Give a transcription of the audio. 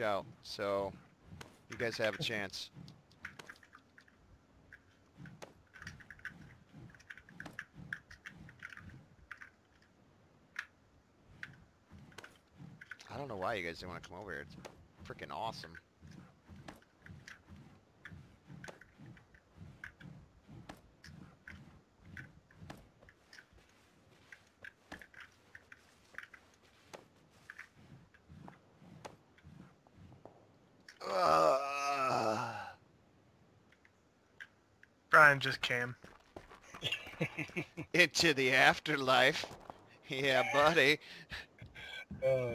out, so you guys have a chance. I don't know why you guys didn't want to come over here. It's freaking awesome. Brian just came. Into the afterlife. Yeah, buddy. Uh,